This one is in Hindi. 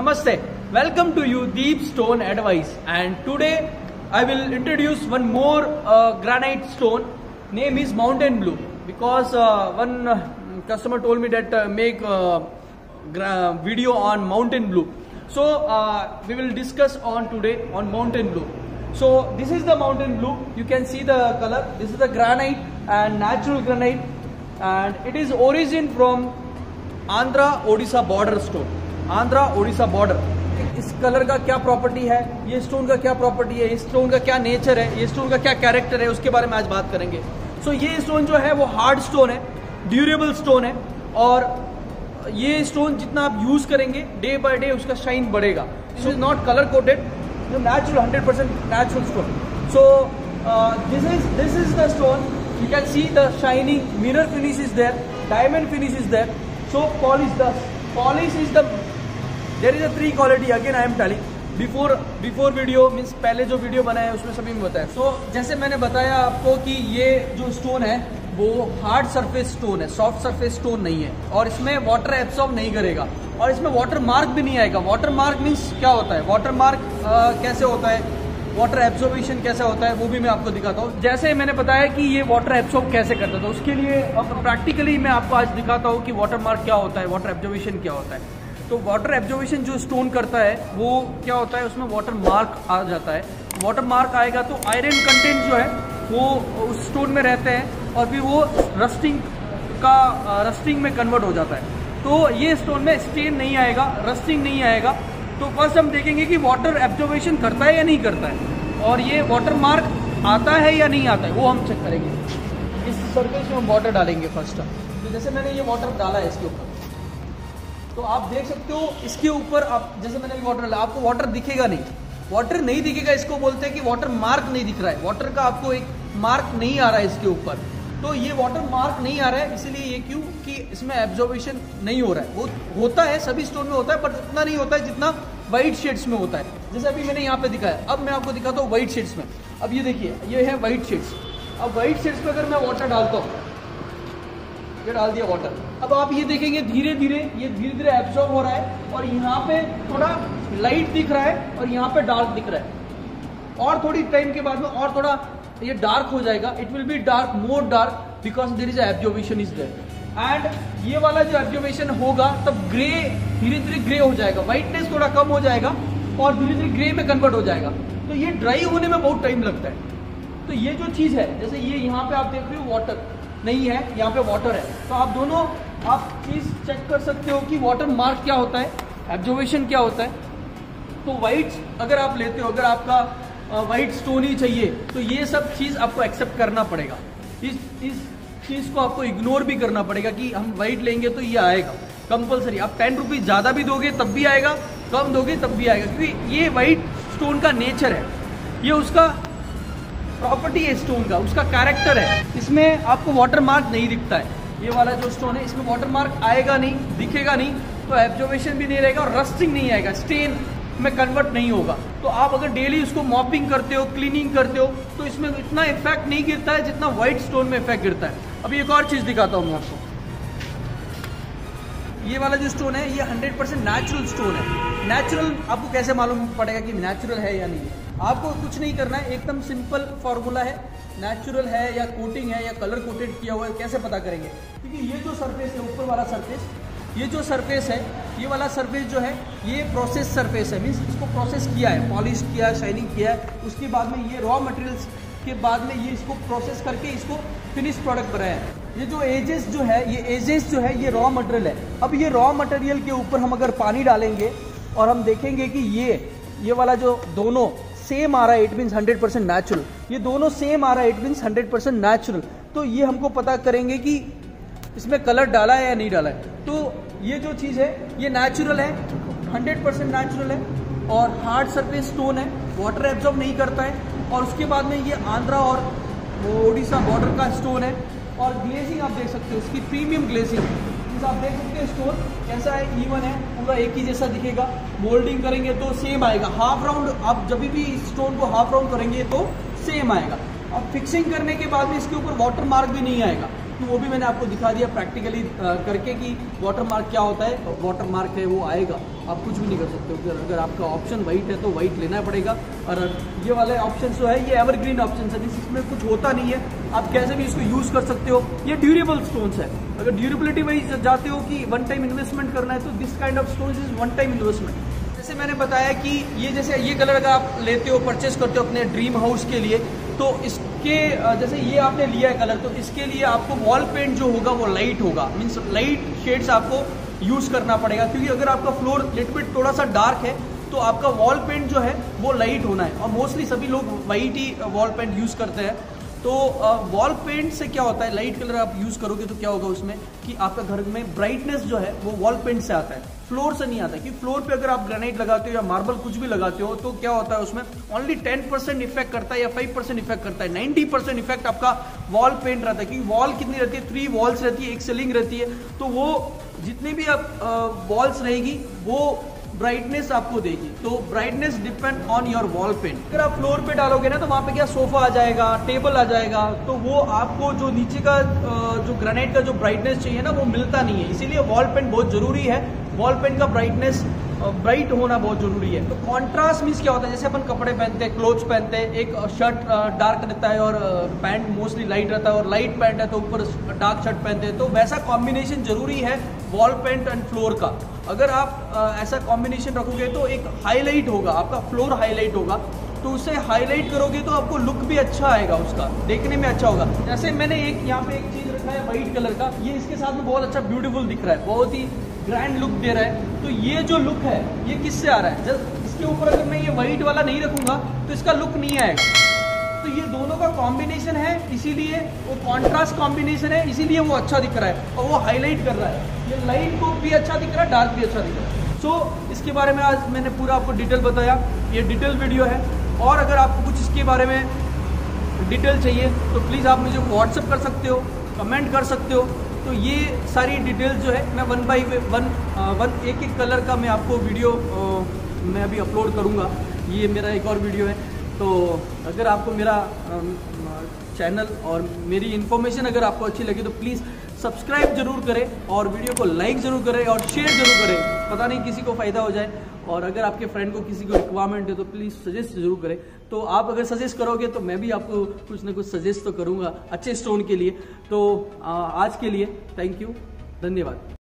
Namaste. Welcome to you Deep Stone Advice and today I will introduce one more uh, granite stone name is Mountain Blue because uh, one uh, customer told me that uh, make uh, video on Mountain Blue. So uh, we will discuss on today on Mountain Blue. So this is the Mountain Blue you can see the color this is the granite and natural granite and it is origin from Andhra Odisha border stone. Andhra Odisha border. इस कलर का क्या प्रॉपर्टी है? ये स्टोन का क्या प्रॉपर्टी है? इस स्टोन का क्या नेचर है? ये स्टोन का क्या कैरेक्टर है? उसके बारे में आज बात करेंगे। सो ये स्टोन जो है, वो हार्ड स्टोन है ड्यूरेबल स्टोन है और ये स्टोन जितना आप यूज़ करेंगे डे बाय डे उसका शाइन बढ़ेगा। So is not colour coated natural hundred percent natural stone so this is this is the stone you can see the shining, mirror finish is there, diamond finish is there so, polish the, polish is the there is a three quality again I am telling. Before before video means पहले जो वीडियो बनाया है उसमें सभी में बताया सो so, जैसे मैंने बताया आपको कि ये जो स्टोन है वो हार्ड सरफेस स्टोन है सॉफ्ट सरफेस स्टोन नहीं है। और इसमें वाटर एब्सॉर्ब नहीं करेगा। और इसमें वाटर मार्क भी नहीं आएगा। वाटर मार्क मीन्स क्या होता है? वाटर मार्क कैसे होता है? वाटर एब्जॉर्बेशन कैसा होता है? वो भी मैं आपको दिखाता हूँ। जैसे मैंने बताया कि ये वाटर एब्जॉर्ब कैसे करता था उसके लिए अब प्रैक्टिकली मैं आपको आज दिखाता हूँ कि वाटर मार्क क्या होता है वाटर एब्जॉर्बेशन क्या होता है। तो वाटर एब्जॉर्बेशन जो स्टोन करता है, वो क्या होता है? उसमें वाटर मार्क आ जाता है। वाटर मार्क आएगा तो आयरन कंटेंट जो है, वो उस स्टोन में रहते हैं और फिर वो रस्टिंग का रस्टिंग में कन्वर्ट हो जाता है। तो ये स्टोन में स्टेन नहीं आएगा रस्टिंग नहीं आएगा। तो फ़र्स्ट हम देखेंगे कि वाटर एब्जॉर्बेशन करता है या नहीं करता है। और ये वाटर मार्क आता है या नहीं आता है, वो हम चेक करेंगे। इस सरफेस में हम वाटर डालेंगे फ़र्स्ट तो जैसे मैंने ये वाटर डाला है इसके ऊपर तो आप देख सकते हो, इसके ऊपर आप, जैसे मैंने ये वाटर डाला आपको वाटर दिखेगा नहीं। वाटर नहीं दिखेगा, इसको बोलते हैं कि वाटर मार्क नहीं दिख रहा है। वाटर का आपको एक मार्क नहीं आ रहा है इसके ऊपर। तो ये वाटर मार्क नहीं आ रहा है, इसीलिए ये क्यों? कि इसमें एब्जॉर्बेशन नहीं हो रहा है। वो होता है, सभी स्टोन में होता है पर उतना नहीं होता है जितना व्हाइट शेड्स में होता है। जैसे अभी मैंने यहाँ पे दिखाया, अब मैं आपको दिखाता हूँ व्हाइट शेड्स में। अब ये देखिए, ये है व्हाइट शेड्स अब व्हाइट शेड्स में अगर मैं वाटर डालता हूँ ये डाल दिया वाटर अब आप ये देखेंगे धीरे धीरे, ये धीरे धीरे एब्जॉर्ब हो रहा है और यहाँ पे थोड़ा लाइट दिख रहा है और यहाँ पे डार्क दिख रहा है। और थोड़ी टाइम के बाद में और थोड़ा ये डार्क हो जाएगा. It will be dark more dark because there is absorption is there and ये वाला जो एब्जॉर्बेशन होगा, तब ग्रे धीरे धीरे ग्रे हो जाएगा. व्हाइटनेस थोड़ा कम हो जाएगा और धीरे धीरे ग्रे में कन्वर्ट हो जाएगा. तो ये ड्राई होने में बहुत टाइम लगता है। तो ये जो चीज़ है, जैसे ये यहाँ पे आप देख रहे हो वाटर नहीं है, यहाँ पे वाटर है। तो आप दोनों, आप चीज़ चेक कर सकते हो कि वाटर मार्क क्या होता है एब्जॉर्बेशन क्या होता है। तो व्हाइट अगर आप लेते हो, अगर आपका वाइट स्टोन ही चाहिए तो ये सब चीज़ आपको एक्सेप्ट करना पड़ेगा। इस इस चीज़ को आपको इग्नोर भी करना पड़ेगा कि हम व्हाइट लेंगे तो ये आएगा। कंपलसरी आप टेन रुपीज़ ज़्यादा भी दोगे, तब भी आएगा, कम दोगे, तब भी आएगा। क्योंकि ये वाइट स्टोन का नेचर है। ये उसका प्रॉपर्टी है स्टोन का, उसका कैरेक्टर है। इसमें आपको वाटर मार्क नहीं दिखता है। ये वाला जो स्टोन है, इसमें वाटर मार्क आएगा नहीं, दिखेगा नहीं तो एब्जॉर्बेशन भी नहीं रहेगा और रस्टिंग नहीं आएगा। स्टेन में कन्वर्ट नहीं होगा। तो आप अगर डेली उसको मॉपिंग करते हो क्लीनिंग करते हो तो इसमें इतना इफ़ेक्ट नहीं गिरता है जितना व्हाइट स्टोन में इफ़ेक्ट गिरता है। अभी एक और चीज़ दिखाता हूँ मैं आपको। ये वाला जो स्टोन है, ये 100% परसेंट नेचुरल स्टोन है। नेचुरल आपको कैसे मालूम पड़ेगा कि नेचुरल है या नहीं? आपको कुछ नहीं करना है, एकदम सिंपल फॉर्मूला है नेचुरल है या कोटिंग है या कलर कोटेड किया हुआ है, कैसे पता करेंगे? क्योंकि ये जो सरफेस है, ऊपर वाला सरफेस ये जो सरफेस है, ये वाला सरफेस जो है, ये प्रोसेस सरफेस है मीन्स इसको प्रोसेस किया है पॉलिश किया है शाइनिंग किया है, उसके बाद में ये रॉ मटेरियल्स के बाद में ये इसको प्रोसेस करके इसको फिनिश प्रोडक्ट बनाया है। ये जो एजेस जो है, ये एजेस जो है, ये रॉ मटेरियल है। अब ये रॉ मटेरियल के ऊपर हम अगर पानी डालेंगे और हम देखेंगे कि ये ये वाला जो दोनों सेम आ रहा है it means hundred percent natural ये दोनों सेम आ रहा है it means hundred percent natural तो ये हमको पता करेंगे कि इसमें कलर डाला है या नहीं डाला है। तो ये जो चीज़ है, ये नेचुरल है हंड्रेड परसेंट नेचुरल है और हार्ड सरफेस स्टोन है वाटर एब्जॉर्ब नहीं करता है। और उसके बाद में ये आंध्रा और ओडिशा बॉर्डर का स्टोन है। और ग्लेजिंग आप देख सकते हो, इसकी प्रीमियम ग्लेजिंग आप देख सकते हो स्टोन कैसा है इवन है, पूरा एक ही जैसा दिखेगा। मोल्डिंग करेंगे तो सेम आएगा। हाफ़ राउंड आप जब भी स्टोन को हाफ़ राउंड करेंगे तो सेम आएगा। अब फिक्सिंग करने के बाद में इसके ऊपर वाटर मार्क भी नहीं आएगा। कि वो भी मैंने आपको दिखा दिया प्रैक्टिकली करके कि वाटर मार्क क्या होता है वाटर मार्क है वो आएगा। आप कुछ भी नहीं कर सकते हो। अगर आपका ऑप्शन वाइट है तो वाइट लेना पड़ेगा। और ये वाले ऑप्शन जो है, ये एवरग्रीन ऑप्शन है। इसमें कुछ होता नहीं है। आप कैसे भी इसको यूज़ कर सकते हो। ये ड्यूरेबल स्टोन्स है। अगर ड्यूरेबिलिटी वाइज जाते हो कि वन टाइम इन्वेस्टमेंट करना है तो this kind of stones is one time investment जैसे मैंने बताया कि ये, जैसे ये कलर अगर आप लेते हो परचेस करते हो अपने ड्रीम हाउस के लिए तो इसके जैसे ये आपने लिया है कलर तो इसके लिए आपको वॉल पेंट जो होगा वो लाइट होगा। मीन्स लाइट शेड्स आपको यूज़ करना पड़ेगा, क्योंकि अगर आपका फ्लोर लिटविट थोड़ा सा डार्क है तो आपका वॉल पेंट जो है वो लाइट होना है। और मोस्टली सभी लोग वाइट ही वॉल पेंट यूज़ करते हैं। तो वॉल पेंट से क्या होता है? लाइट कलर आप यूज़ करोगे तो क्या होगा उसमें? कि आपका घर में ब्राइटनेस जो है, वो वॉल पेंट से आता है। फ्लोर से नहीं आता क्योंकि फ्लोर पे अगर आप ग्रेनाइट लगाते हो या मार्बल कुछ भी लगाते हो तो क्या होता है उसमें? ओनली टेन परसेंट इफ़ेक्ट करता है या फाइव परसेंट इफ़ेक्ट करता है। नाइनटी परसेंट इफ़ेक्ट आपका वॉल पेंट रहता है, क्योंकि वॉल कितनी रहती है? थ्री वॉल्स रहती है, एक सीलिंग रहती है। तो वो जितनी भी आप वॉल्स रहेगी, वो ब्राइटनेस आपको देगी। तो brightness depend on your wall paint अगर आप फ्लोर पे डालोगे ना तो वहाँ पे क्या सोफा आ जाएगा टेबल आ जाएगा तो वो आपको जो नीचे का जो ग्रेनाइट का जो ब्राइटनेस चाहिए ना, वो मिलता नहीं है। इसीलिए वॉल पेंट बहुत ज़रूरी है। वॉल पेंट का ब्राइटनेस ब्राइट होना बहुत ज़रूरी है। तो कॉन्ट्रास्ट मीन्स क्या होता है? जैसे अपन कपड़े पहनते हैं क्लोथ्स पहनते हैं, एक शर्ट डार्क रहता है और पैंट मोस्टली लाइट रहता है और लाइट पैंट है तो ऊपर डार्क शर्ट पहनते हैं। तो वैसा कॉम्बिनेशन ज़रूरी है। वॉल पेंट एंड फ्लोर का। अगर आप आ, ऐसा कॉम्बिनेशन रखोगे तो एक हाईलाइट होगा आपका फ्लोर हाईलाइट होगा। तो उसे हाईलाइट करोगे तो आपको लुक भी अच्छा आएगा उसका देखने में अच्छा होगा। जैसे मैंने एक यहाँ पे एक चीज़ रखा है व्हाइट कलर का ये इसके साथ में बहुत अच्छा ब्यूटीफुल दिख रहा है बहुत ही ग्रैंड लुक दे रहा है। तो ये जो लुक है ये किससे आ रहा है? जब इसके ऊपर अगर मैं ये व्हाइट वाला नहीं रखूँगा तो इसका लुक नहीं आएगा। तो ये दोनों का कॉम्बिनेशन है इसीलिए वो कॉन्ट्रास्ट कॉम्बिनेशन है इसीलिए वो अच्छा दिख रहा है और वो हाईलाइट कर रहा है। ये लाइट को भी अच्छा दिख रहा है डार्क भी अच्छा दिख रहा है। सो so, इसके बारे में आज मैंने पूरा आपको डिटेल बताया। ये डिटेल वीडियो है। और अगर आपको कुछ इसके बारे में डिटेल चाहिए तो प्लीज़ आप मुझे व्हाट्सअप कर सकते हो कमेंट कर सकते हो। तो ये सारी डिटेल जो है मैं वन बाई वन वन एक एक कलर का मैं आपको वीडियो मैं अभी अपलोड करूँगा। ये मेरा एक और वीडियो है। तो अगर आपको मेरा चैनल और मेरी इन्फॉर्मेशन अगर आपको अच्छी लगी तो प्लीज़ सब्सक्राइब ज़रूर करें और वीडियो को लाइक ज़रूर करें और शेयर ज़रूर करें। पता नहीं किसी को फ़ायदा हो जाए और अगर आपके फ्रेंड को किसी को रिक्वायरमेंट है तो प्लीज़ सजेस्ट ज़रूर करें। तो आप अगर सजेस्ट करोगे तो मैं भी आपको कुछ ना कुछ सजेस्ट तो करूँगा अच्छे स्टोन के लिए। तो आज के लिए थैंक यू धन्यवाद।